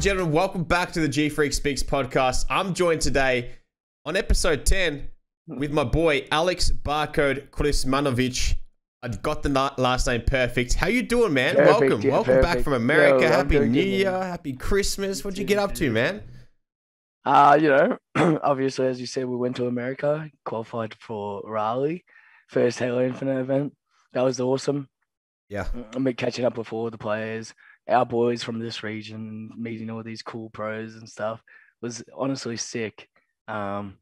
and gentlemen, welcome back to the GFreak Speaks podcast. I'm joined today on episode 10 with my boy Aleks Barcode Klismanovic. I've got the last name perfect. How you doing, man? Perfect, welcome, yeah, welcome back from America. Yo, Happy New good, Year, man. happy Christmas. What'd you get up to, man? Uh, you know, obviously, as you said, we went to America, qualified for Raleigh, first Halo Infinite event. That was awesome. Yeah. I've been catching up with all the players, our boys from this region, meeting all these cool pros and stuff. Was honestly sick. Um,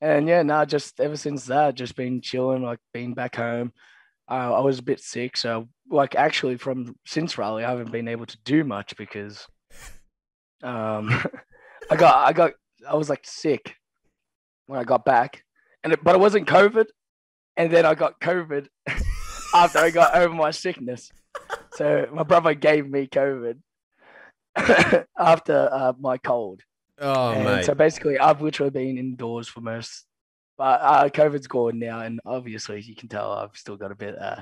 and yeah, now just ever since that, just been chilling, like being back home. Uh, I was a bit sick, so like actually from since Raleigh, I haven't been able to do much because um, I got I got I was like sick when I got back, and it, but it wasn't COVID, and then I got COVID after I got over my sickness. So my brother gave me COVID after uh, my cold. Oh, and mate. so basically, I've literally been indoors for most. But uh, COVID's gone now, and obviously you can tell I've still got a bit uh,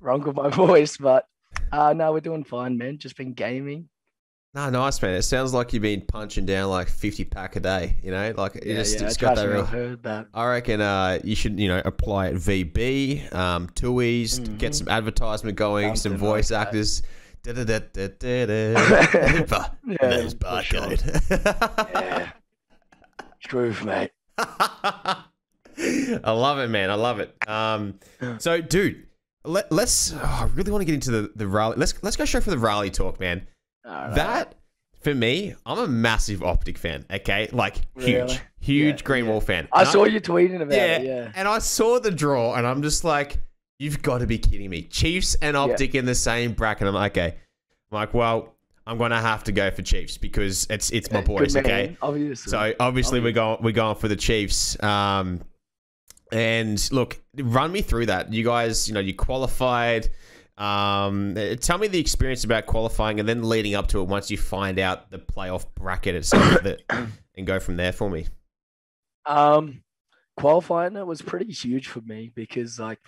wrong with my voice. But uh, no, we're doing fine, man. Just been gaming. No, nice, man. It sounds like you've been punching down like 50 pack a day, you know? Like, it just, it's got that real. I heard that. I reckon uh, you should, you know, apply at VB, um, TUIs, get Mhm. some advertisement going, some voice like actors. Da-da-da-da-da-da. Yeah, There's for sure. Yeah. Truth, mate. I love it, man. I love it. Um, so, dude, let, let's. oh, I really want to get into the the Raleigh. Let's let's go straight for the Raleigh talk, man. That for me, I'm a massive Optic fan. Okay, like huge, Really? huge Yeah, Green yeah. Wall fan. I And saw you tweeting about yeah, it. Yeah. and I saw the draw, and I'm just like, you've got to be kidding me. Chiefs and Optic in the same bracket. I'm like, okay. I'm like, well, I'm gonna have to go for Chiefs because it's it's my boys. man, Okay, Obviously. so obviously we're going we're going for the Chiefs. Um, and look, run me through that. You guys, you know, you qualified. Um, tell me the experience about qualifying and then leading up to it. Once you find out the playoff bracket itself, that, and go from there for me. Um, qualifying it was pretty huge for me because like,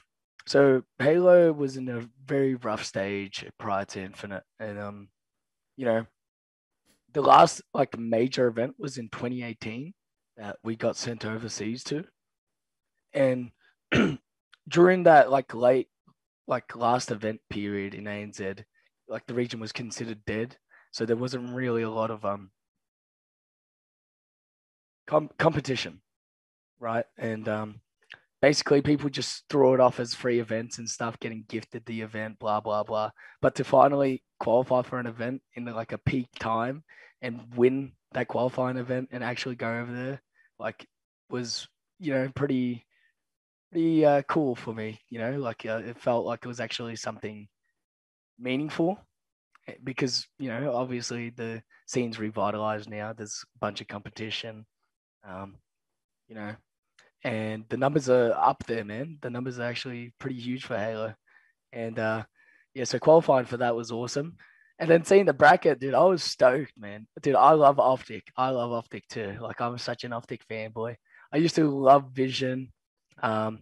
so Halo was in a very rough stage prior to Infinite, and um, you know, the last like major event was in 2018 that we got sent overseas to, and during that like late like last event period in ANZ, like the region was considered dead, so there wasn't really a lot of um com- competition right? And um, basically, people just throw it off as free events and stuff, getting gifted the event, blah blah blah. But to finally qualify for an event in like a peak time and win that qualifying event and actually go over there, like, was you know pretty pretty uh, cool for me. You know, like uh, it felt like it was actually something meaningful eh, because you know obviously the scene's revitalized now. There's a bunch of competition. Um, you know, and the numbers are up there, man. The numbers are actually pretty huge for Halo, and uh, yeah, so qualifying for that was awesome. And then seeing the bracket, dude, I was stoked, man. Dude, I love Optic. I love Optic too. Like I'm such an Optic fanboy. I used to love Vision. Um,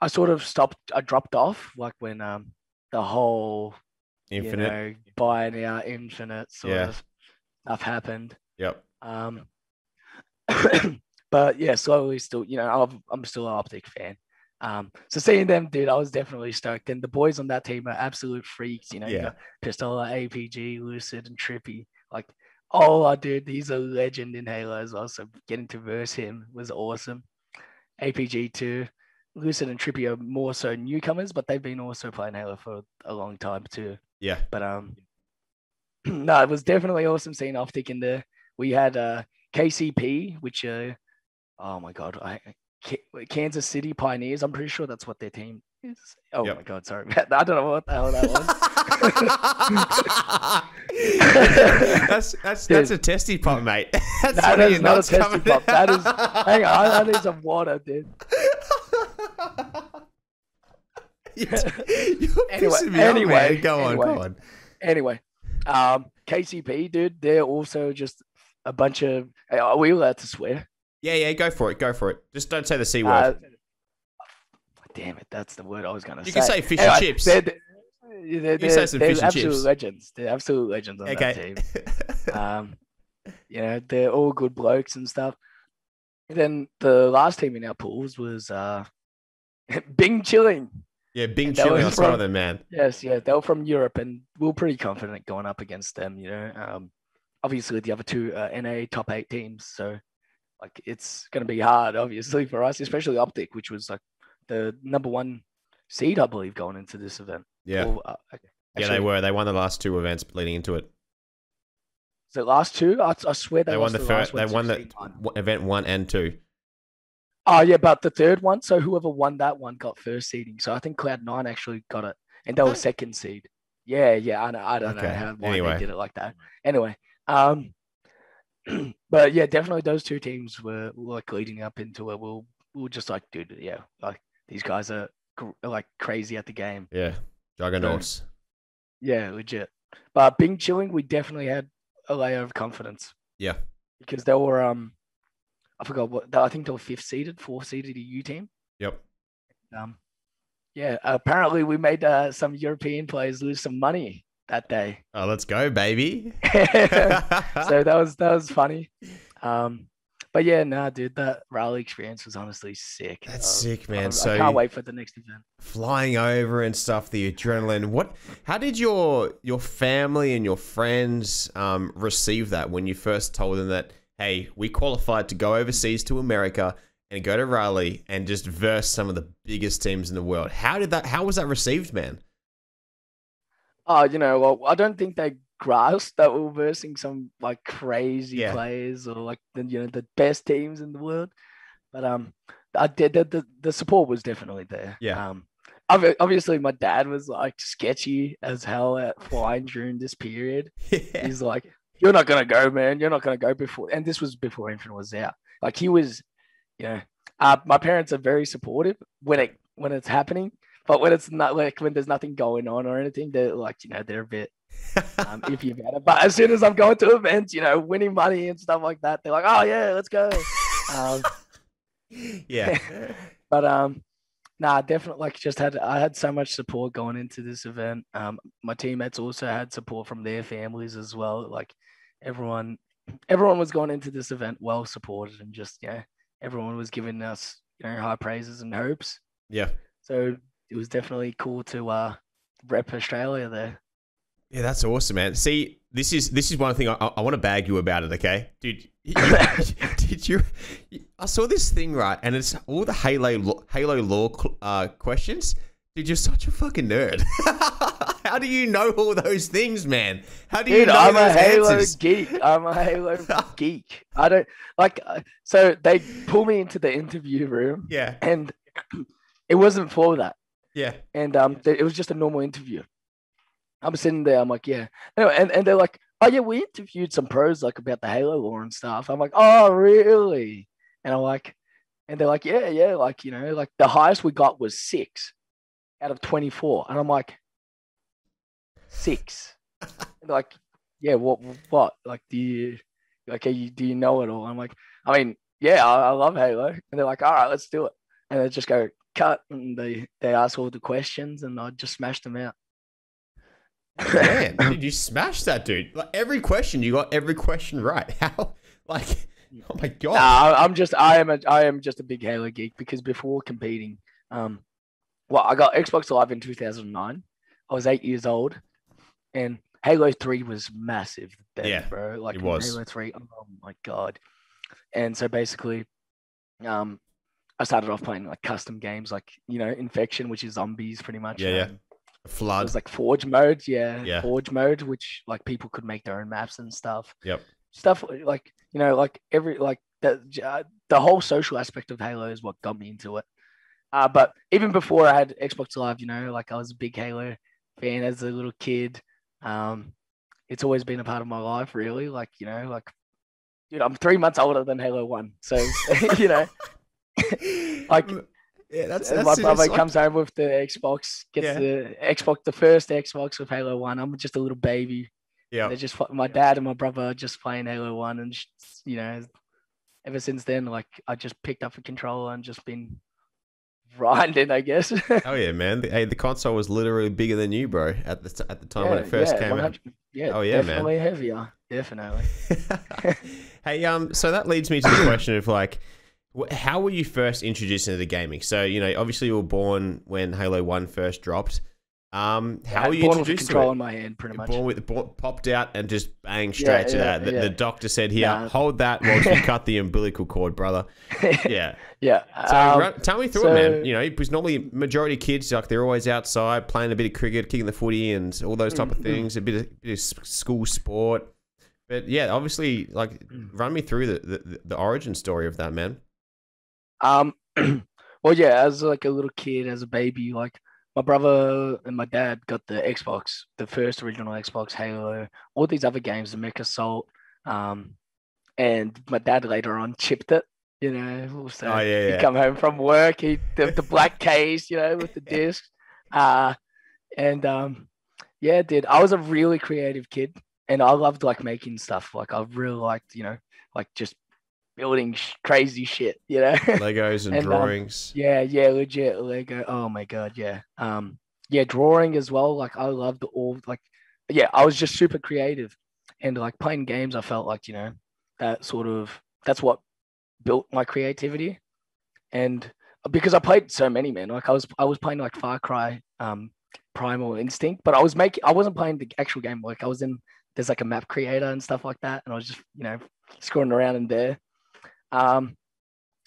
I sort of stopped. I dropped off like when um the whole Infinite. you know buying out Infinite sort Yeah. of stuff happened. Yep. Um, but yeah, slowly still, you know, I'm, I'm still an Optic fan. Um, so seeing them, dude, I was definitely stoked. And the boys on that team are absolute freaks. You know, you Yeah. got Pistola, APG, Lucid, and Trippy. Like, oh, I dude, he's a legend in Halo as well. So getting to verse him was awesome. APG too. Lucid and Trippy are more so newcomers, but they've been also playing Halo for a long time too. Yeah. But um, no, it was definitely awesome seeing Optic in there. We had uh KCP, which uh, oh my god, I Kansas City Pioneers. I'm pretty sure that's what their team is. Oh Yep. my god, sorry, I don't know what the hell that was. that's that's that's a testy pop, mate. That's That is not a testy pop. That is- Hang on, I, need some water, dude. You're, you're Anyway- me anyway, man. Go on, anyway. go on. Anyway, um, KCP, dude, they're also just a bunch of. Are we allowed to swear? Yeah, yeah, go for it, go for it. Just don't say the c word. Uh, damn it, that's the word I was gonna you say. You can say fish and Anyway, chips. They're, they're, they're, some they're absolute chips. legends. They're absolute legends on that team. Um, You know, they're all good blokes and stuff. And then the last team in our pools was uh, Bing Chilling. Yeah, Bing Chilling. I saw from- them, man. Yes, yeah, they were from Europe, and we were pretty confident going up against them. You know, um, obviously the other two NA top eight teams, so like it's going to be hard, obviously for us, especially Optic, which was like the number one seed, I believe, going into this event. Yeah, uh, okay. yeah, they were. They won the last two events leading into it. The last two, I, I swear they, They, won the last first. They won the event one and two. Oh yeah, but the third one, so whoever won that one got first seeding. So I think Cloud9 actually got it, and they were second seed. Yeah, yeah, I know. I don't Okay, know how why anyway. they did it like that. Anyway, um, but yeah, definitely those two teams were like leading up into it. We'll we'll just like, dude, yeah, like these guys are like crazy at the game. Yeah, juggernauts. Yeah, legit. But Bing Chilling, we definitely had a layer of confidence Yeah, because they were um, I forgot what I think they were fifth seeded, fourth seeded EU team. yep. Um, yeah, apparently we made uh, some European players lose some money that day. Oh, let's go, baby. so that was that was funny. Um, but yeah, nah, dude, that Raleigh experience was honestly sick. That's Uh, sick, I- man. I, So can't wait for the next event. flying over and stuff, the adrenaline. What? How did your your family and your friends um, receive that when you first told them that, hey, we qualified to go overseas to America and go to Raleigh and just verse some of the biggest teams in the world? How did that? How was that received, man? Oh, you know, well, I don't think they grasped that we were versing some like crazy Yeah. players or like the you know the best teams in the world. But um, I did the, the the support was definitely there. Yeah. Um, obviously my dad was like sketchy as hell at flying during this period. Yeah. He's like, "You're not gonna go, man. You're not gonna go before." And this was before Infinite was out. Like he was, you know, uh, my parents are very supportive when it when it's happening, but when it's not like when there's nothing going on or anything, they're like, you know, they're a bit um, iffy about it. But as soon as I'm going to events, you know, winning money and stuff like that, they're like, "Oh yeah, let's go." Um, yeah. but um, nah, definitely like just had I had so much support going into this event. Um, my teammates also had support from their families as well. Like everyone, everyone was going into this event well supported and just you know everyone was giving us you know high praises and hopes. Yeah. So it was definitely cool to uh rep Australia there. Yeah, that's awesome, man. See, this is this is one thing I, I want to bag you about it, okay, dude? you- did you? I saw this thing right, and it's all the Halo Halo lore cl- uh, questions. Dude, you're such a fucking nerd. How do you know all those things, man? How do you Dude, know I'm a Halo answers? geek. I'm a Halo geek. I don't like. uh, So they pull me into the interview room, Yeah, and it wasn't for that. yeah, and um, it was just a normal interview. I'm sitting there, I'm like, yeah, anyway, and, and they're like, oh yeah, we interviewed some pros like about the Halo lore and stuff. I'm like, oh really? And I'm like, and they're like, yeah, yeah, like you know, like the highest we got was six out of 24, and I'm like, six. and like, yeah, what, what? Like, do you, like, you, do you know it all? I'm like, I mean, yeah, I, I love Halo, and they're like, all right, let's do it, and they just go cut, and they they ask all the questions, and I just smashed them out. Man, dude, you smashed that, dude. Like every question, you got every question right. How? Like, oh my god. Nah, I'm just I am a I am just a big Halo geek because before competing, um, well, I got Xbox Live in 2009. I was eight years old, and Halo 3 was massive then, Yeah, bro. Like it was. Halo 3. Oh my god! And so basically, um, I started off playing like custom games, like you know, Infection, which is zombies, pretty much. Yeah, yeah. Um, It was like Forge mode, yeah, Yeah. Forge mode, which like people could make their own maps and stuff. Yep. Stuff like you know, like every like the uh, the whole social aspect of Halo is what got me into it. Uh, but even before I had Xbox Live, you know, like I was a big Halo fan as a little kid. Um, it's always been a part of my life, really. Like you know, like dude, I'm three months older than Halo One, so you know, like, yeah, that's, that's my brother like- comes home with the Xbox, gets Yeah. the Xbox, the first Xbox with Halo One. I'm just a little baby. Yeah, They're just my dad and my brother are just playing Halo One, and you know, ever since then, like I just picked up a controller and just been grinding, I guess. Oh yeah, man. The, hey, the console was literally bigger than you, bro, at the t- at the time when it first yeah, came out. Yeah, Oh, yeah, man. definitely heavier. Definitely. hey, um, so that leads me to the question of like, how were you first introduced into the gaming? So you know, obviously you were born when Halo One first dropped. Um, how Yeah, were you born with introduced to control it? in my hand, pretty much. Born with born, popped out and just bang straight to yeah, that. The, yeah. the doctor said, "Here, Nah. hold that whilst we cut the umbilical cord, brother." Yeah. yeah. So um, run, tell me through so- it, man. You know, because normally majority of kids like they're always outside playing a bit of cricket, kicking the footy, and all those type of Mm, mm. things. A bit of, bit of school sport. But yeah, obviously, like, Mm. run me through the, the the origin story of that, man. Um, well, yeah, as like a little kid, as a baby, like my brother and my dad got the Xbox, the first original Xbox, Halo, all these other games, the Mech Assault. Um, and my dad later on chipped it. You know, so Oh, yeah, he'd yeah. come home from work, he the, the black case, you know, with the disc. Uh, and um, yeah, dude, I was a really creative kid, and I loved like making stuff. Like I really liked, you know, like just building sh- crazy shit, you know. Legos and, And, um, drawings. Yeah, yeah, legit Lego. Oh my god, yeah. Um, yeah, drawing as well. Like I loved all like, yeah, I was just super creative, and like playing games. I felt like you know that sort of that's what built my creativity, and because I played so many man, like I was I was playing like Far Cry, um, Primal Instinct, but I was making I wasn't playing the actual game. Like I was in there's like a map creator and stuff like that, and I was just you know screwing around in there. Um,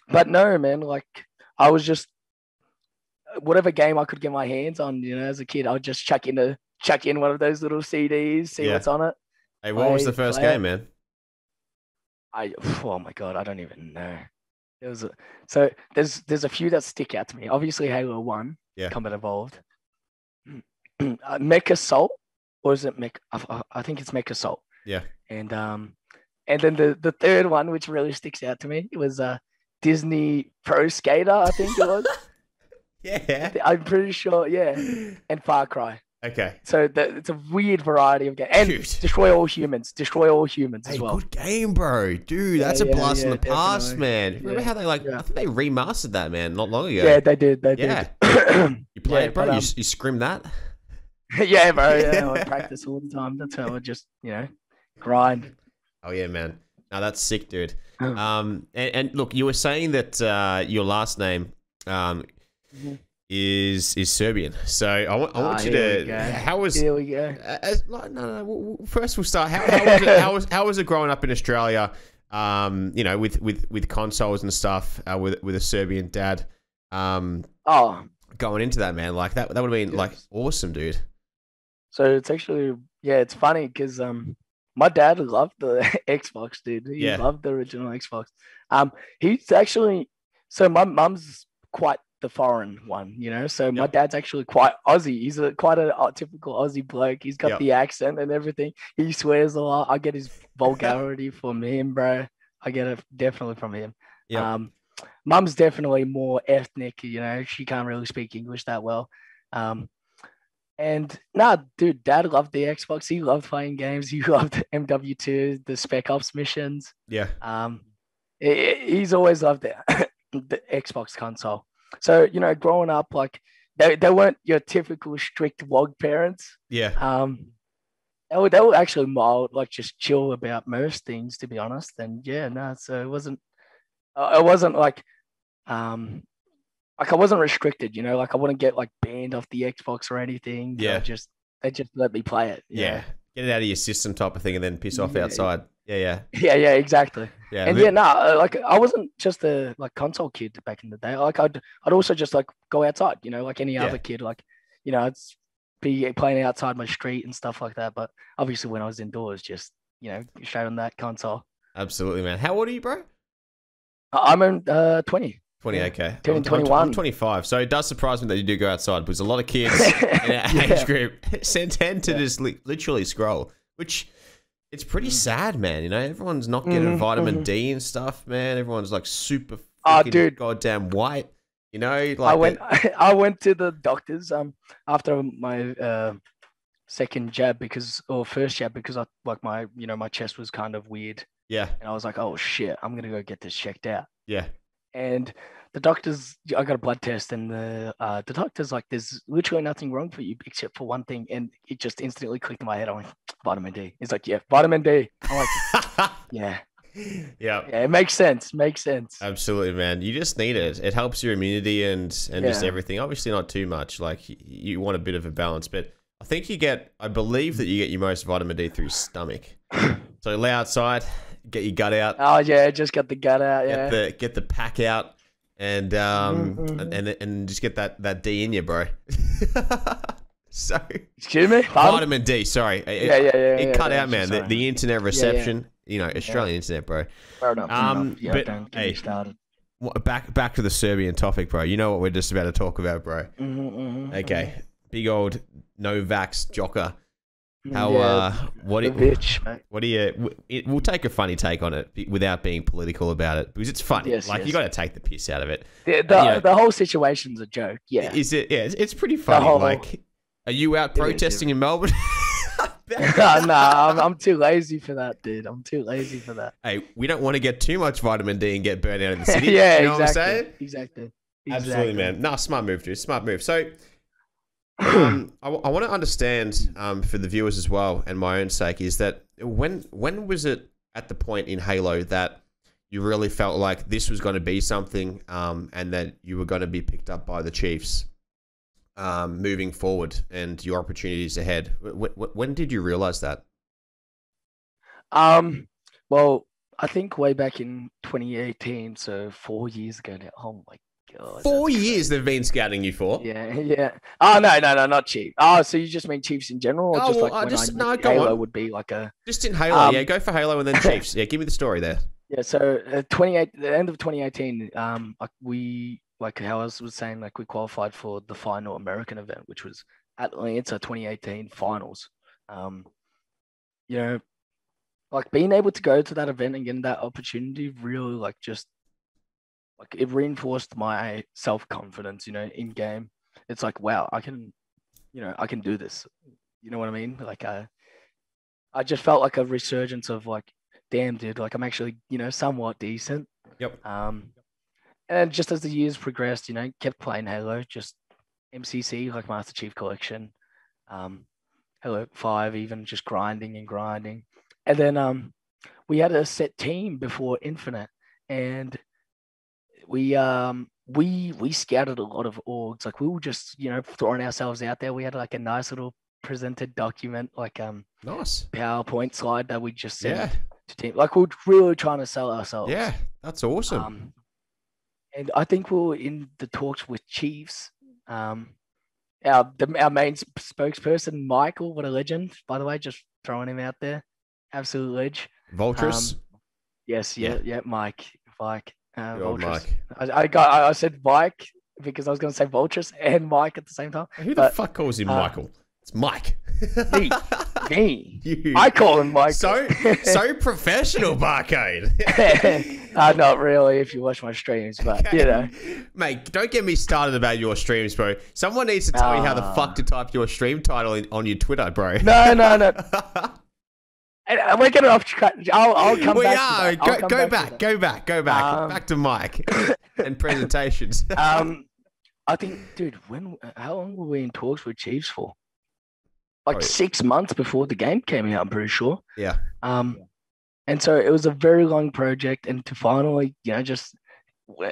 but no, man, like I was just whatever game I could get my hands on, you know, as a kid, I would just chuck in a chuck in one of those little CDs, see Yeah. what's on it. Hey, what was the first play it. game, man? I oh my god, I don't even know. It was a, so there's there's a few that stick out to me. Obviously, Halo One, Yeah. Combat Evolved, uh, Mech Assault, or is it Mech? I, I think it's Mech Assault. Yeah. And um, and then the the third one, which really sticks out to me, it was uh Disney Pro Skater. I think it was. Yeah. I'm pretty sure, yeah. And Far Cry. Okay. So the, it's a weird variety of games. And Shoot. Destroy All Humans. Destroy All Humans Hey, as well. good game, bro. Dude, Yeah, that's a yeah, blast in yeah, the past, definitely. man. Remember how they like? I think they remastered that, man, not long ago. Yeah, they did. They Yeah. did. you play yeah, it, bro. but, you, um, s- you scrim that. yeah, bro. Yeah, I practice all the time. That's how I just, you know, grind. Oh yeah, man. No, that's sick, dude. Oh. Um, and, and look, you were saying that uh, your last name um is is Serbian. So I want I want Ah, you to. How was? Here we go. as- like, no, no. w- First, we'll start. How, how was it? How was how was it growing up in Australia? Um, you know, with with with consoles and stuff, uh, with with a Serbian dad. Um, Oh, going into that, man, like that that would have been like awesome, dude. so it's actually, yeah, it's funny because um, my dad loved the Xbox, dude. He Yeah. loved the original Xbox. Um, he's actually, so my mum's quite the foreign one, you know. So my dad's actually quite Aussie. He's a quite a typical Aussie bloke. He's got Yep. the accent and everything. He swears a lot. I get his vulgarity from him, bro. I get it definitely from him. Yep. Um, mum's definitely more ethnic, you know. She can't really speak English that well. Um, and nah, dude, dad loved the Xbox. He loved playing games. He loved MW2, the Spec Ops missions. Yeah, Um, he- he's always loved the, the Xbox console. So you know, growing up, like they, they weren't your typical strict vlog parents. yeah, Um, they were, they were actually mild, like just chill about most things, to be honest. And yeah, no, so it wasn't, uh, it wasn't like, um, like I wasn't restricted, you know, like I wouldn't get like banned off the Xbox or anything. Yeah. just they just let me play it. yeah. know? Get it out of your system, type of thing, and then piss off Yeah. outside. Yeah, yeah, yeah, yeah, exactly. yeah. and yeah, no, uh, like I wasn't just a like console kid back in the day. Like I'd I'd also just like go outside, you know, like any Yeah. other kid. Like, you know, it's be playing outside my street and stuff like that. But obviously, when I was indoors, just you know, straight on that console. absolutely, man. How old are you, bro? I'm in uh, 20, Yeah. okay. Turning I'm, I'm- I'm 21. 25, so it does surprise me that you do go outside because a lot of kids in our Yeah. age group tend to Yeah. just li- literally scroll, which it's pretty Mm. sad, man. You know, everyone's not getting Mhm, vitamin mhm. D and stuff, man. Everyone's like super Oh, dude. goddamn white. You know, like I went the- I went to the doctors um after my uh, second jab because or first jab because I like my you know my chest was kind of weird yeah, and I was like oh shit I'm gonna go get this checked out. yeah, And the doctors, I got a blood test, and the uh, the doctor's like, "There's literally nothing wrong for you except for one thing," and it just instantly clicked in my head. I'm like, "Vitamin D." He's like, "Yeah, vitamin D." I'm like, "Yeah, yeah. yeah, it makes sense. Makes sense." Absolutely, man. You just need it. It helps your immunity and and just everything. Obviously, not too much. Like you want a bit of a balance, but I think you get. I believe that you get your most vitamin D through stomach. So lay outside, get your gut out, Oh yeah, just get the gut out. Yeah, get the get the pack out, and um Mhm, and, and just get that that D in you, bro. so Excuse me. Pardon? vitamin D. Sorry, it, Yeah, yeah, yeah. it yeah, cut yeah, out, man. The, the internet reception. You know, Australian internet, bro. Fair enough. um, enough. Yeah, but, don't get hey. started. Back back to the Serbian topic, bro. You know what we're just about to talk about, bro. Mhm, mhm, Okay, big old Novax jocker. How Yeah, uh, what do you, bitch, mate. what do you? It, we'll take a funny take on it without being political about it because it's funny. Yes, like you got to take the piss out of it. The, the, you know- the whole situation's a joke. Yeah. Is it? Yeah, it's, it's pretty funny. whole- like, are you out It is, protesting in Melbourne? nah, I'm, I'm too lazy for that, dude. I'm too lazy for that. hey, we don't want to get too much vitamin D and get burnt out in the city. yeah, you know exactly. what I'm saying? Exactly. Absolutely, man. No, smart move, dude. Smart move. So, um, I, want to understand um, for the viewers as well, and my own sake, is that when when was it at the point in Halo that you really felt like this was going to be something, um, and that you were going to be picked up by the Chiefs, um, moving forward, and your opportunities ahead? When, when did you realize that? Um, well, I think way back in 2018, so four years ago now. Oh my god. Four that's years they've been scouting you for. Yeah, yeah. Oh no, no, no, not Chief. Oh, so you just mean Chiefs in general, or Oh, just well, like I when just- I no, go Halo on. would be like a Just in Halo, Um, yeah. Go for Halo and then Chiefs. Yeah, give me the story there. Yeah, so uh, 28, the end of 2018, um, like we, like how I was was saying, like we qualified for the final American event, which was Atlanta 2018 finals. Um, you know, like being able to go to that event and getting that opportunity really, like, just like it reinforced my self confidence, you know, in game. It's like, wow, I can, you know, I can do this. You know what I mean? Like, I, I just felt like a resurgence of like, damn, dude, like I'm actually, you know, somewhat decent. Yep. Um, and just as the years progressed, you know, kept playing Halo, just MCC, like Master Chief Collection, um, Halo 5, even just grinding and grinding. And then um, we had a set team before Infinite, and we um we we scouted a lot of orgs. Like we were just, you know, throwing ourselves out there. We had like a nice little presented document, like um Nice. PowerPoint slide that we just sent Yeah. to team. Like we're really trying to sell ourselves. Yeah. That's awesome. Um, and I think we were in the talks with Chiefs. Um, our the, our main spokesperson, Michael, what a legend, by the way, just throwing him out there, absolute ledge. Voltrus. um, Yes, yeah, yeah, Mike, Mike, uh, Vultures. Mike. I, I got, I, said Mike because I was going to say Vultures and Mike at the same time. Who the fuck calls him uh, Michael? It's Mike. Me. Me, you. I call him Mike. so so professional, barcode. uh, not really, if you watch my streams, but you know. Mate, don't get me started about your streams, bro. Someone needs to tell me how the Ah. fuck to type your stream title in, on your Twitter, bro. No, no, no. And, uh, we're getting off track. I'll, I'll come we back. to are. Go, go back, that. go back, go back, Um, back to Mike and presentations. Um, I think, dude, when? How long were we in talks with Chiefs for? Like Oh, yeah. six months before the game came out. I'm pretty sure. yeah, Um, and so it was a very long project, and to finally, you know, just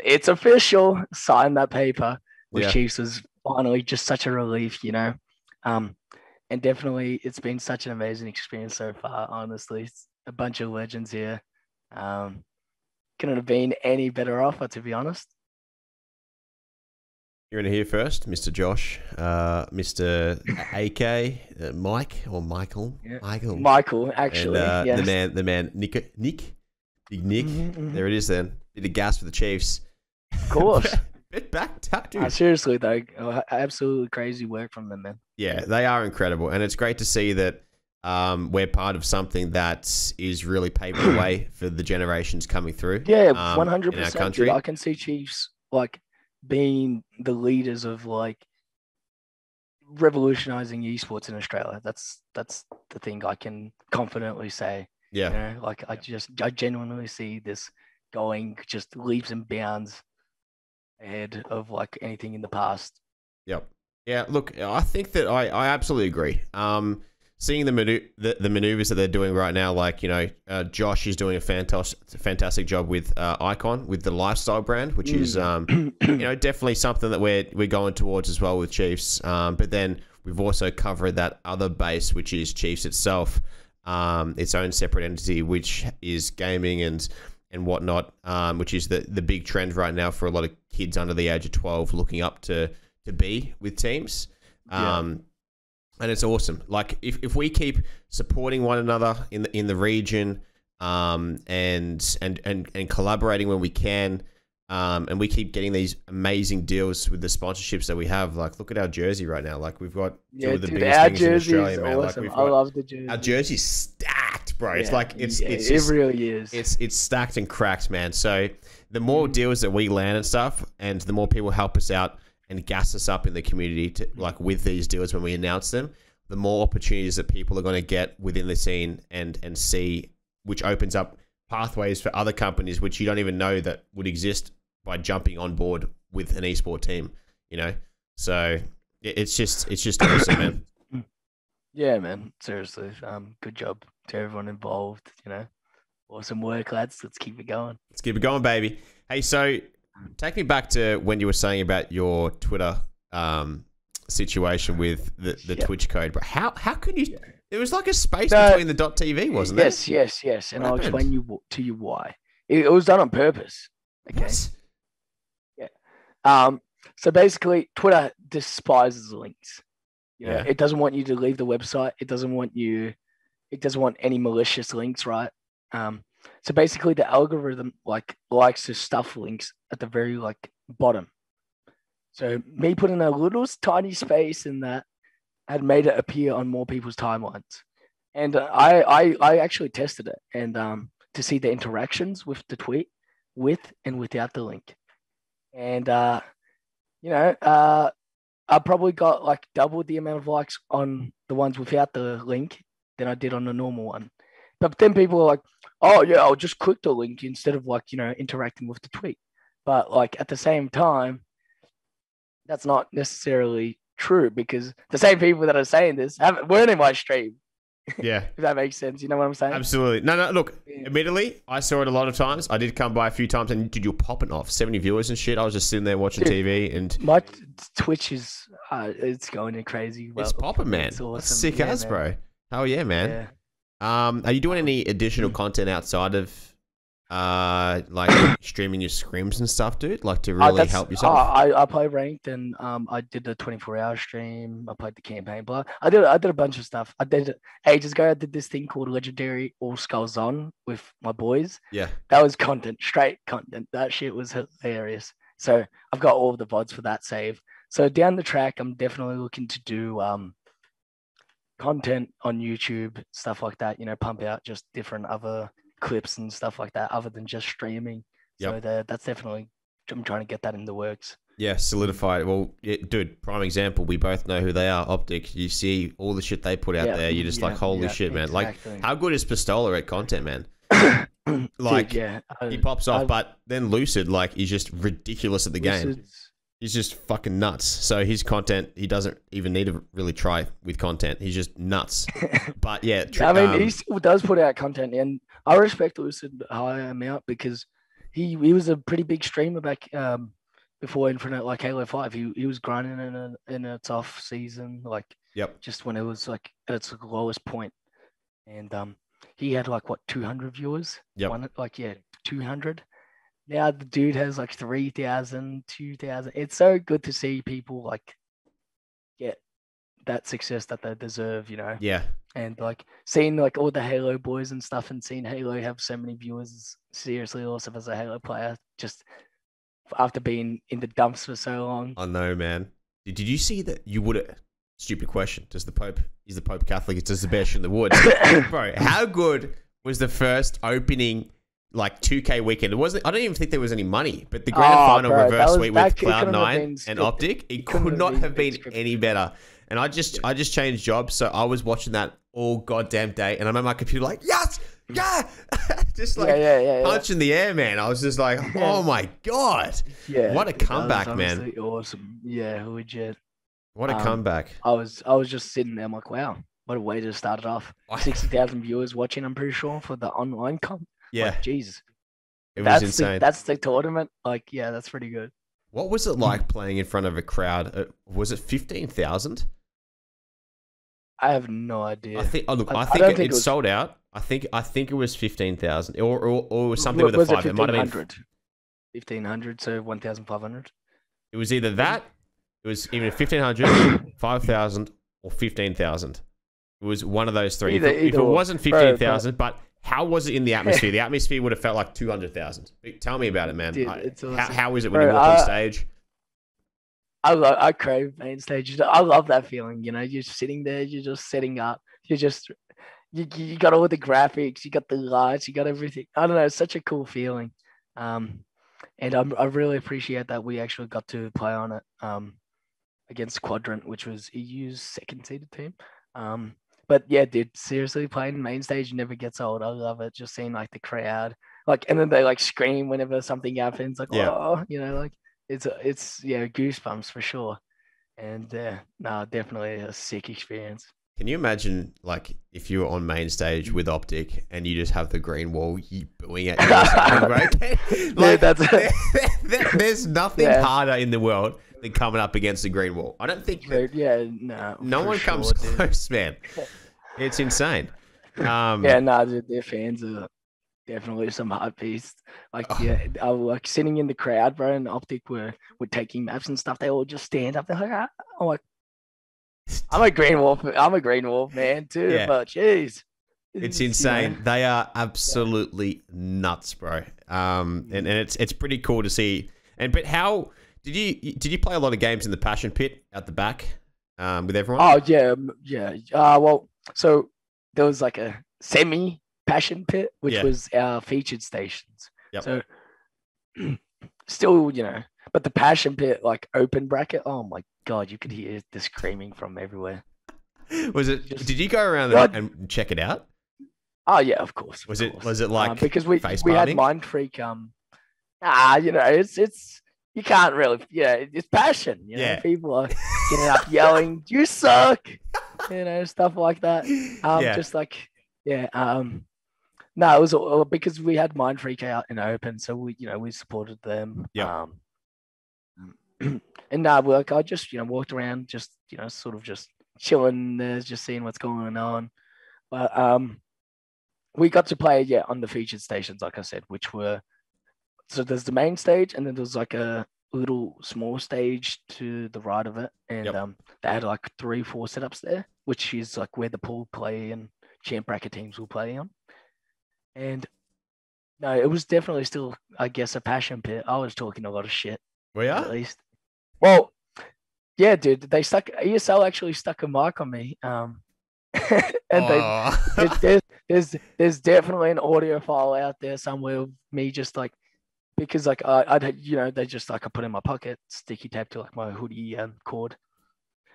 it's official, sign that paper with Yeah. Chiefs was finally just such a relief, you know. Um, and definitely, it's been such an amazing experience so far. Honestly, it's a bunch of legends here. Um, couldn't have been any better offer, to be honest. you're gonna hear first, Mr. Josh, uh, Mr. AK, uh, Mike or Michael, Yeah. Michael, Michael, actually, and uh, yes. the man, the man, Nick, Nick, Big Nick. Mhm, mhm. There it is. Then bit of gas for the Chiefs. Of course. bit back, tap, dude. Uh, seriously though, absolutely crazy work from them, man. Yeah, they are incredible, and it's great to see that um, we're part of something that is really paving the way for the generations coming through. Yeah, um, one hundred in our percent. I can see Chiefs like being the leaders of like revolutionizing esports in Australia. That's that's the thing I can confidently say. Yeah, You know, like I just I genuinely see this going just leaps and bounds ahead of like anything in the past. Yep. Yeah. Look, I think that I, I absolutely agree. Um, seeing the, manu- the the maneuvers that they're doing right now, like you know, uh, Josh is doing a fantastic fantastic job with uh, Icon with the lifestyle brand, which is um, you know definitely something that we're we're going towards as well with Chiefs. Um, but then we've also covered that other base, which is Chiefs itself, um, its own separate entity, which is gaming and and whatnot, um, which is the the big trend right now for a lot of kids under the age of twelve looking up to to be with teams. Yeah. Um, and it's awesome. Like if, if we keep supporting one another in the in the region, um, and and and and collaborating when we can, um, and we keep getting these amazing deals with the sponsorships that we have. Like look at our jersey right now. Like we've got two Yeah, of the dude, biggest our things in jersey Australia, man. Like we've I love the jersey. our jersey's stacked, bro. It's like it's yeah, it's it just, really is. it's it's stacked and cracked, man. So the more deals that we land and stuff, and the more people help us out and gas us up in the community to like with these deals when we announce them, the more opportunities that people are going to get within the scene and and see, which opens up pathways for other companies which you don't even know that would exist by jumping on board with an esport team. You know, so it's just it's just awesome, man. Yeah, man. Seriously. Um, good job to everyone involved. You know, awesome work, lads. Let's keep it going. Let's keep it going, baby. Hey, so take me back to when you were saying about your Twitter um, situation with the, the Yeah. Twitch code. But how how could you? There was like a space No. between the dot .tv, wasn't it? yes, yes, yes. And What I'll happened? explain you to you why. It, it was done on purpose. Okay. What? Um. So basically, Twitter despises links. You know, Yeah. it doesn't want you to leave the website. It doesn't want you. It doesn't want any malicious links, right? Um. So basically, the algorithm like likes to stuff links at the very like bottom. So me putting a little tiny space in that had made it appear on more people's timelines, and uh, I I I actually tested it and um to see the interactions with the tweet with and without the link, and uh, you know uh, I probably got like double the amount of likes on the ones without the link than I did on the normal one. But then people are like, oh yeah, I'll just click the link instead of like you know interacting with the tweet. But like at the same time, that's not necessarily true because the same people that are saying this haven't weren't in my stream. Yeah, If that makes sense, you know what I'm saying? absolutely. No, no. Look, Yeah. admittedly, I saw it a lot of times. I did come by a few times, and dude, you're popping off seventy viewers and shit. I was just sitting there watching Dude. TV, and My Twitch is uh, it's going crazy. it's well, popping, man. it's That's awesome. sick Yeah, as, man. bro. Hell yeah, man. Yeah. Um, are you doing any additional content outside of uh like streaming your scrims and stuff, dude? Like to Uh, really that's- help uh, yourself? I, I play ranked and um I did the 24 hour stream. I played the campaign, blah. I did I did a bunch of stuff. I did it ages ago. I did this thing called Legendary All Skulls On with my boys. yeah. That was content, straight content. That shit was hilarious. So I've got all the vods for that save. So down the track, I'm definitely looking to do um content on YouTube, stuff like that. You know, pump out just different other clips and stuff like that, other than just streaming. So Yep. that that's definitely I'm trying to get that in the works. Yeah, solidified. Well, yeah, dude, prime example. We both know who they are. Optic. You see all the shit they put out Yeah, there. You're just like, holy yeah, shit, man. Like, how good is Pistola at content, man? Dude, like, yeah, I- He pops off, I've- but then Lucid, like, he's just ridiculous at the game. He's just fucking nuts. So his content, he doesn't even need to really try with content. He's just nuts. But yeah, tr- I mean, um, he still does put out content, and I respect Lucid high amount because he he was a pretty big streamer back um, before Infinite, like Halo Five. He he was grinding in a in its off season, like Yep. just when it was like at its lowest point, and um, he had like what 200 viewers. One, like yeah, 200. Now the dude has like 3,000, 2,000. It's so good to see people like get that success that they deserve, you know yeah, and like seeing like all the Halo boys and stuff, and seeing Halo have so many viewers is seriously awesome as a Halo player. Just after being in the dumps for so long. I know, man. Did, did you see that? You would have. Stupid question. Does the Pope is the Pope Catholic? Does the bear in the wood? Bro, how good was the first opening like 2K weekend? It wasn't. I don't even think there was any money, but the grand Oh, final bro, reverse was- sweep with c- it couldn't have Cloud9 and. Optic, it couldn't could have not been have been scripted. any better. And I just, I just changed jobs, so I was watching that all goddamn day, and I'm on my computer like, yes, yeah, just like yeah, yeah, yeah, yeah. punch in the air, man. I was just like, oh my god, yeah. what a comeback, man. Awesome. Yeah, legit. what a Um, comeback. I was I was just sitting there I'm like, wow, what a way to start it off. Sixty thousand viewers watching, I'm pretty sure, for the online comp. Yeah, Like, jeez. it was that's insane. The, that's the tournament. Like, yeah, that's pretty good. What was it like playing in front of a crowd? Uh, was it fifteen thousand? I have no idea. I think. Oh, look, I- I, I think don't it, think it it was- sold out. I think. I think it was fifteen thousand, or, or or it was something with a five. It, might have been. 1500? 1500, so 1500. It was either that. It was either 1500, 5000, or fifteen thousand. It was one of those three. Either- if, if it or. wasn't fifteen thousand, but how was it in the atmosphere? the atmosphere would have felt like two hundred thousand. Tell me about it, man. Dude, I- it's how, how is it when Bro, you walk on stage? I love, I crave main stage. I love that feeling. You know, you're sitting there, you're just setting up. You're just, you, you got all the graphics, you got the lights, you got everything. I don't know. It's such a cool feeling. Um, and I'm, I really appreciate that we actually got to play on it um, against Quadrant, which was EU's second seeded team. Um, but yeah, dude, seriously, playing main stage never gets old. I love it. Just seeing like the crowd, like, and then they like scream whenever something happens, like, Yeah. oh, you know, like it's it's yeah, goosebumps for sure. And uh, no, definitely a sick experience. Can you imagine, like, if you were on main stage with Optic and you just have the green wall booing at you or something, bro? like, that's- there- there- there's nothing Yeah. harder in the world than coming up against the green wall. I don't think that yeah, no, no one comes dude. close, man. It's insane. Um, Yeah, no, dude, their fans are definitely some hard piece. Like, Oh. yeah, I was like sitting in the crowd, bro, and Optic were were taking maps and stuff. They all just stand up. They're like, ah. I'm like, I'm a green wolf. I'm a green wolf man too. Yeah. But jeez, It's insane. They are absolutely nuts, bro. Um, and, and it's it's pretty cool to see. And but how did you did you play a lot of games in the passion pit at the back um, with everyone? Oh yeah, yeah. Uh, well, so there was like a semi passion pit, which Yeah. was our featured stations. Yep. So still, you know, but the passion pit, like open bracket. Oh my god, you could hear the screaming from everywhere. Was it? Just- Did you go around God. and, check it out? Oh yeah, of course. of Was it was it like because we we had? Mind Freak. Um, ah, you know, it's it's you can't really. Yeah, it's passion. You know, Yeah. people are getting up yelling, "You suck," you know, stuff like that. Um, Yeah. just like yeah. Um, no, it was all, because we had Mind Freak out in open, so we you know we supported them. Yeah. Um, and nah, we like I just you know walked around, just you know, sort of just chilling there, just seeing what's going on. But um, we got to play yeah on the featured stations, like I said, which were so there's the main stage, and then there's like a little small stage to the right of it, and Yep. um, they had like three, four setups there, which is like where the pool play and champ bracket teams will play on. And no, it was definitely still, I guess, a passion pit. I was talking a lot of shit, we at least. Well, yeah, dude, they stuck ESL actually stuck a mic on me. Um, and they Oh. there's there's there's definitely an audio file out there somewhere of me just like because like I I'd you know they just like I put in my pocket sticky tape to like my hoodie um, cord.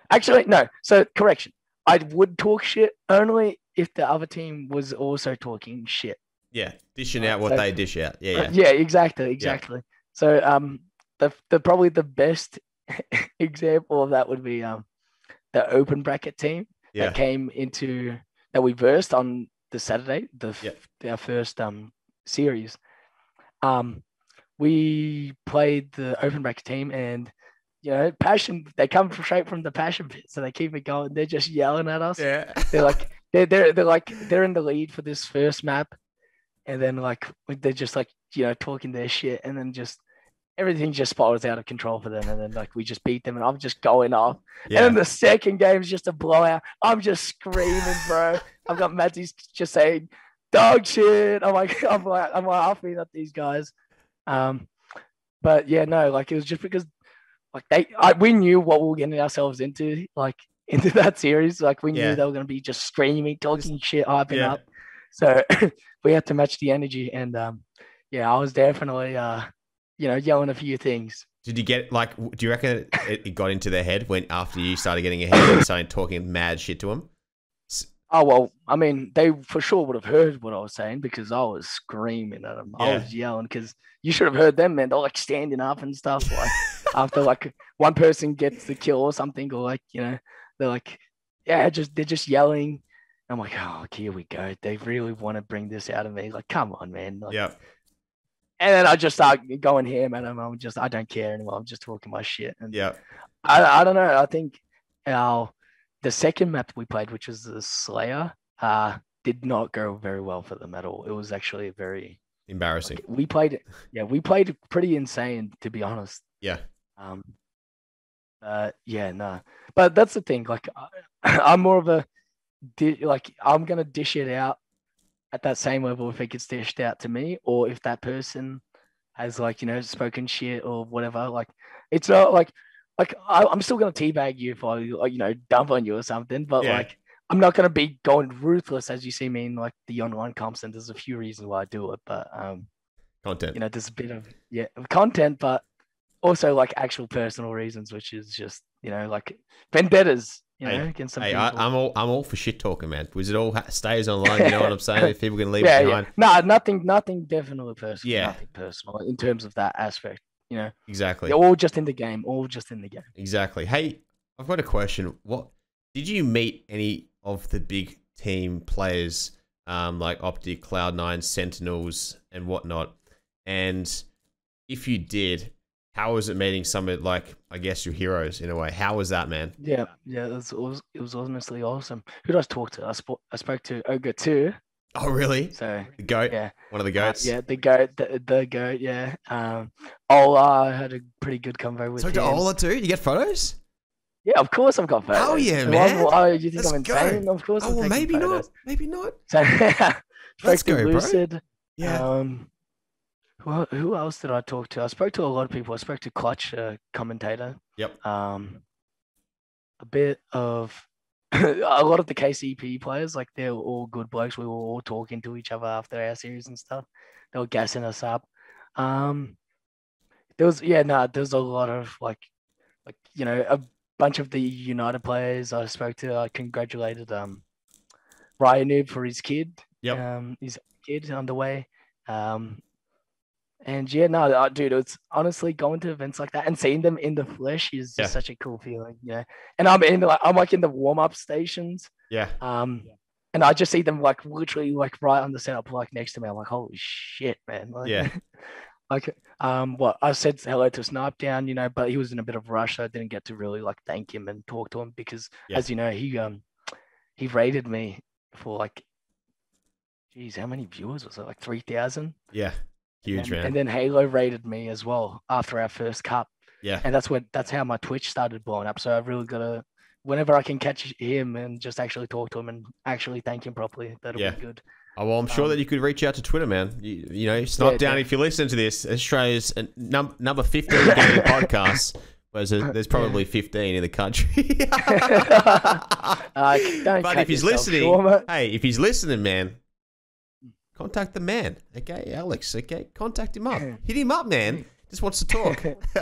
Actually, no. So correction, I would talk shit only if the other team was also talking shit. yeah, dishing out what so- they dish out. Yeah, yeah. Yeah, exactly, exactly. So um, the the probably the best example of that would be um, the open bracket team yeah. that came into that we versed on the Saturday, the Yep. our first um series. Um, we played the open bracket team, and you know, passion. They come from- straight from the passion pit, so they keep it going. They're just yelling at us. Yeah. They're like they're they're they're like they're in the lead for this first map, and then like they're just like you know talking their shit, and then just everything just spirals out of control for them, and then like we just beat them, and I'm just going off. yeah. And then the second game is just a blowout. I'm just screaming, bro. I've got Matty's just saying dog shit. I'm like, I'm like, I'm like laughing at these guys. Um, but yeah, no, like it was just because like they, I, we knew what we were getting ourselves into, like into that series. Like we knew Yeah. they were gonna be just screaming, talking shit, hyping Yeah. up. So we had to match the energy, and um, yeah, I was definitely uh, you know, yelling a few things. Did you get like? Do you reckon it, it got into their head when after you started getting ahead and started talking mad shit to them? Oh well, I mean, they for sure would have heard what I was saying because I was screaming at them. I was yelling because you should have heard them, man. They're like standing up and stuff. Like after like one person gets the kill or something, or like you know, they're like, yeah, just they're just yelling. I'm like, oh, here we go. They really want to bring this out of me. Like, come on, man. Like, Yep. And then I just start going ham at them. I'm just, I don't care anymore. I'm just talking my shit. And Yep. I, I don't know. I think our the second map we played, which was the Slayer, uh, did not go very well for them at all. It was actually very Embarrassing. like, we played it. Yeah, we played pretty insane to be honest. Yeah. Um. Uh. Yeah. No. But that's the thing. Like, I, I'm more of a di- like I'm gonna dish it out at that same level if it gets dished out to me, or if that person has like you know spoken shit or whatever. Like, it's not like like I, I'm still gonna teabag you if I you know dump on you or something, but Yeah. like. I'm not gonna be going ruthless as you see me in like the online comps, and there's a few reasons why I do it, but um, Content. you know, there's a bit of yeah content, but also like actual personal reasons, which is just you know like vendettas, you know, Hey, against some Hey, people. I, I'm all I'm all for shit talking, man. Was it all ha- stays online? You know what I'm saying? If people can leave yeah, it yeah. behind, No, nothing, nothing definitely personal. Yeah. nothing personal in terms of that aspect. You know, exactly, they're all just in the game, all just in the game. exactly. Hey, I've got a question. What did you meet any of the big team players, um, like Optic, Cloud9, Sentinels, and whatnot? And if you did, how was it meeting some of like I guess your heroes in a way? How was that, man? Yeah, yeah, it was, it was, it was honestly awesome. Who did I talk to? I spoke, I spoke to Ogre too. Oh, really? So The goat, yeah, one of the uh, goats. yeah, the goat, the, the goat, yeah. Um, Ola I had a pretty good convo with So him. to Ola too. You get photos? Yeah, of course I've got photos. Oh yeah, man. why- you think Let's I'm go. insane? Of course. Oh, well, maybe not. Maybe not. So, Let's go, bro. Lucid. Yeah. Um, who, who else did I talk to? I spoke to a lot of people. I spoke to Clutch, uh, commentator. Yep. Um, a bit of a lot of the KCP players, like they're all good blokes. We were all talking to each other after our series and stuff. They were gassing us up. Um, there was yeah, no, there's a lot of like, like you know, a bunch of the United players I spoke to. I congratulated um, RyaNoob for his kid. Yep. Um, his kid on the way. Um, and yeah, no, uh, dude, it's honestly going to events like that and seeing them in the flesh is just Yeah. such a cool feeling. Yeah, and I'm in the, like I'm like in the warm up stations. Yeah. Um, and I just see them like literally like right on the setup, like next to me. I'm like, holy shit, man! Like, Yeah. like um, what I said hello to SnipeDown, you know, but he was in a bit of a rush, so I didn't get to really like thank him and talk to him because, Yeah. as you know, he um he rated me for like, geez, how many viewers was it? Like three thousand. Yeah. Huge, and, man. And then Halo rated me as well after our first cup, yeah. and that's when that's how my Twitch started blowing up. So I've really got to, whenever I can catch him and just actually talk to him and actually thank him properly, that'll Yeah. be good. Oh, well, I'm sure um, that you could reach out to Twitter, man. You, you know, snipe Yeah, down yeah. if you listen to this. Australia's uh, num- number 15 gaming podcast. Whereas there's, there's probably 15 in the country. Uh, don't but if he's yourself listening, mate. hey, if he's listening, man, contact the man. Okay, Aleks. Okay, contact him up. Hit him up, man. Just wants to talk.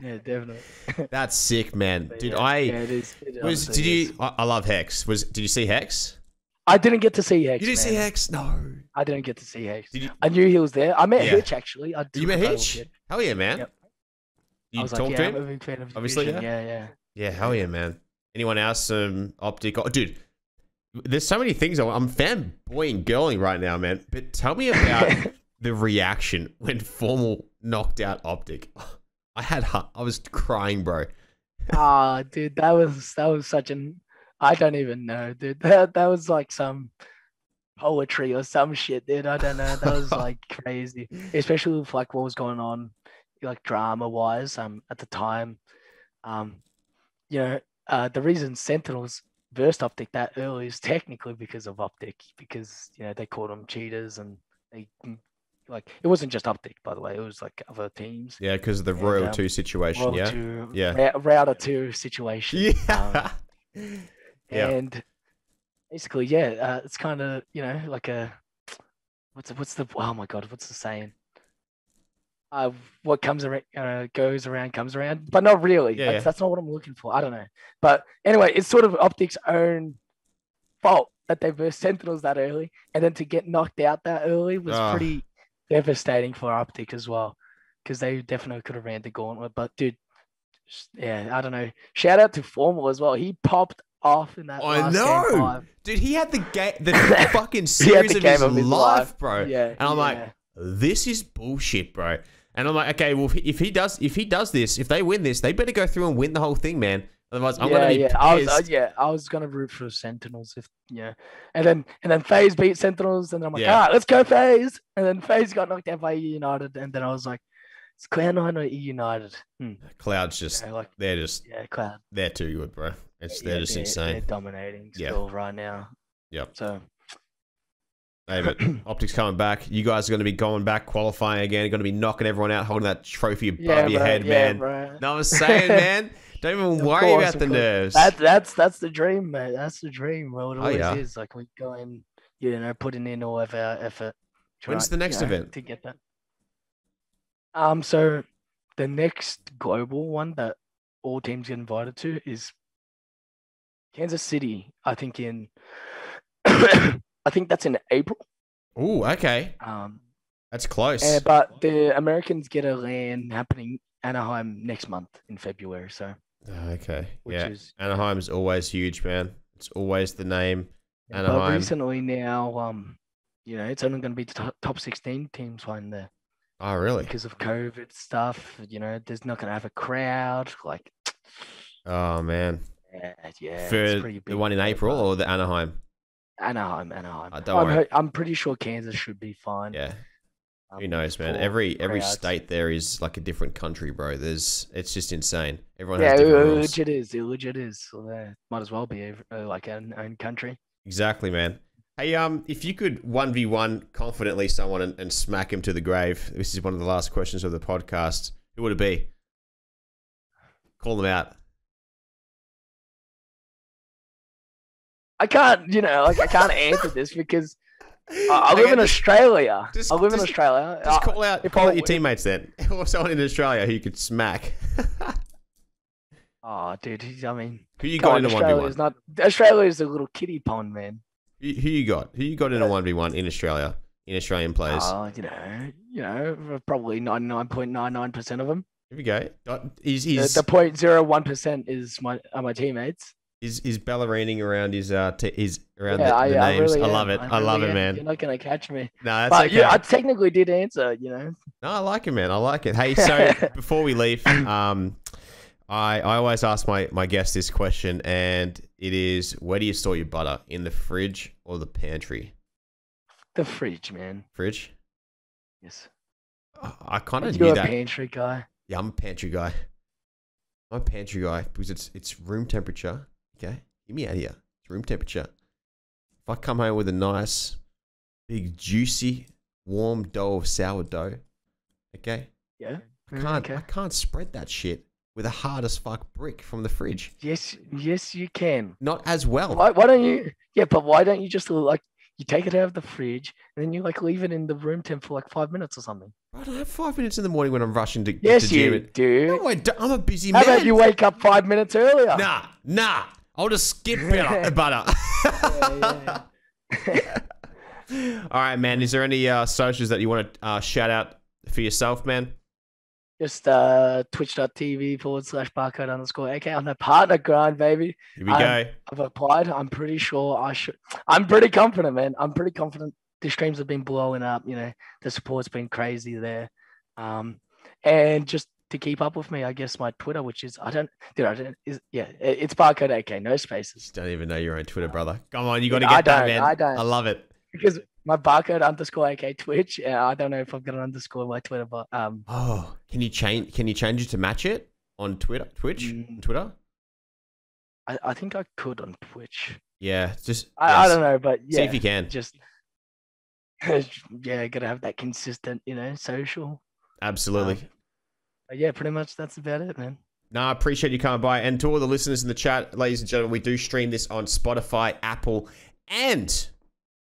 yeah, definitely. That's sick, man. But Dude, yeah, I yeah, it is. It was. Did you? I, I love Hex. Was did you see Hex? I didn't get to see Hex. You didn't see. Hex? No. I didn't get to see Hex. You? I knew he was there. I met Yeah. Hitch actually. I You met took a photo Hitch? Hell yeah, man. Yep. You I was talked like, to yeah, him? I'm a fan of Obviously, Division. Yeah, yeah. Yeah, hell yeah, man. Anyone else? Um, optic. Oh, dude, there's so many things. I'm fanboying girling right now, man. But tell me about the reaction when Formal knocked out Optic. I had, I was crying, bro. Ah, dude, that was that was such an I don't even know, dude. That that was like some poetry or some shit, dude. I don't know. That was like crazy, especially with like what was going on, like drama wise. Um, at the time, um, you know, uh, the reason Sentinels versed Optic that early is technically because of Optic, because you know they called them cheaters and they like it wasn't just Optic, by the way. It was like other teams. Yeah, because of the And, Royal um, 2 situation, Royal yeah? two, Yeah. Router two situation. Yeah. Um, Yeah. and basically, yeah, uh, it's kind of you know like a what's what's the oh my god, what's the saying? Uh, what comes around uh, goes around comes around, but not really. Yeah, that's, yeah. that's not what I'm looking for. I don't know, but anyway, it's sort of Optic's own fault that they versed Sentinels that early, and then to get knocked out that early was Ah. pretty devastating for Optic as well, because they definitely could have ran the gauntlet. But dude, yeah, I don't know. Shout out to Formal as well. He popped off in that. I last know. Dude, he had the game, the fucking series the of his, of his life, life. bro. Yeah, and I'm like, this is bullshit, bro. And I'm like, okay, well, if he- does, if he does this, if they win this, they better go through and win the whole thing, man. Otherwise, I'm yeah, gonna be yeah. I was, uh, yeah, I was gonna root for Sentinels if yeah, and then and then FaZe beat Sentinels, and then I'm like, Yeah. all right, let's go FaZe, and then FaZe got knocked out by E United, and then I was like, it's Cloud9 or E United? Hmm. Cloud's just, Yeah, like they're just, yeah, Cloud. they're too good, bro. It's they're yeah, just They're insane. dominating Yeah. still right now. Yep. So Hey, but Optics coming back. You guys are going to be going back, qualifying again. You're going to be knocking everyone out, holding that trophy above yeah, your bro, head, yeah, man. bro. No, I was saying, man. Don't even worry course, about the course. nerves. That that's that's the dream, mate. That's the dream. Well, it Oh, always yeah. is. Like we go in, you know, putting in all of our effort. When's the next you know, event? to get that? Um, so the next global one that all teams get invited to is Kansas City. I think in, I think that's in April. Ooh, okay. Um, That's close. eh, but the Americans get a LAN happening Anaheim next month in February. So Oh, okay. which yeah. is Anaheim's always huge, man. It's always the name. But Anaheim. recently now, um, you know, it's only going to be the top, 16 teams playing there Oh, really? because of COVID stuff. You know, there's not going to have a crowd. Like, Oh, man. yeah, yeah. For it's pretty the one in April or the Anaheim? Anaheim, Anaheim. Uh, don't I'm, worry. I'm pretty sure Kansas should be fine. Yeah. Who um, knows, man? Every every crowds. state there is like a different country, bro. There's it's just insane. Everyone Yeah, has different it rules. legit is. It legit is. So they might as well be uh, like an own country. Exactly, man. Hey, um, if you could one v one confidently someone and, and smack him to the grave, this is one of the last questions of the podcast. Who would it be? Call them out. I can't, you know, like I can't answer this because I, I live in Australia. just- I live in Australia. Just Uh, call out, call out your teammates then, or someone in Australia who you could smack. Oh, dude, I mean, who you got on, in a one v Australia one? is not. Australia is a little kiddie pond, man. Who who you got? Who you got in a one v one in Australia? In Australian players? Oh, you know, you know, probably ninety nine point nine nine percent of them. Here we go. He's The, point zero one percent is my are my teammates. He's, he's ballerining around his uh t- his around yeah, the, I, the I names. really I am. love it. I, love really it, am. man. You're not gonna catch me. No, that's but okay. yeah, I technically did answer. You know. No, I like it, man. I like it. Hey, so before we leave, um, I I always ask my my guests this question, and it is: Where do you store your butter? In the fridge or the pantry? The fridge, man. Fridge. Yes. I- I kind of You're knew a that. pantry guy. Yeah, I'm a pantry guy. I'm a pantry guy because it's it's room temperature. Okay, get me out of here. It's room temperature. If I come home with a nice, big, juicy, warm dough of sourdough, okay, Yeah. I Mm, can't okay. I can't spread that shit with a hard as fuck brick from the fridge. Yes, yes, you can. Not as well. Why, why don't you? Yeah, but why don't you just like you take it out of the fridge and then you like leave it in the room temp for like five minutes or something? I don't have five minutes in the morning when I'm rushing to get Yes, to you do. No, I. I'm a busy How man. How about you wake up five minutes earlier? Nah, nah. I'll just skip butter. butter. Yeah, All right, man. Is there any uh, socials that you want to uh, shout out for yourself, man? Just uh, twitch.tv forward slash barcode underscore AK on the partner grind, baby. Here we Um, go. I've applied. I'm pretty sure I should. I'm pretty confident, man. I'm pretty confident. The streams have been blowing up. You know, the support's been crazy there. Um, and just to keep up with me, I guess my Twitter, which is I don't, dude, I don't, is yeah, it's barcode AK, no spaces. Don't even know your own Twitter, brother. Come on, you got to get I that, don't, man. I don't. I love it. Because my barcode underscore AK Twitch. And I don't know if I'm gonna underscore my Twitter, but um, Oh, can you change? Can you change it to match it on Twitter? Twitch, Mm. Twitter. I, I think I could on Twitch. Yeah, just I, I don't know, but yeah, See if you can. just yeah, gotta have that consistent, you know, social. Absolutely. Um, yeah, pretty much that's about it, man. No, I appreciate you coming by. And to all the listeners in the chat, ladies and gentlemen, we do stream this on Spotify, Apple, and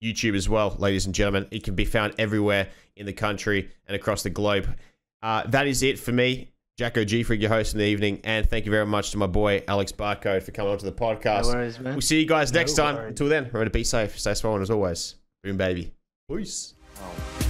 YouTube as well, ladies and gentlemen. It can be found everywhere in the country and across the globe. Uh, that is it for me. Jacko GFreak your host in the evening, and thank you very much to my boy Aleks Barcode for coming onto the podcast. No worries, man. We'll see you guys No next time. worries. Until then, remember to be safe, stay strong, and as always, boom, baby. Peace. Oh.